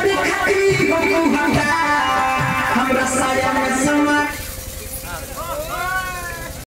I've been happy, but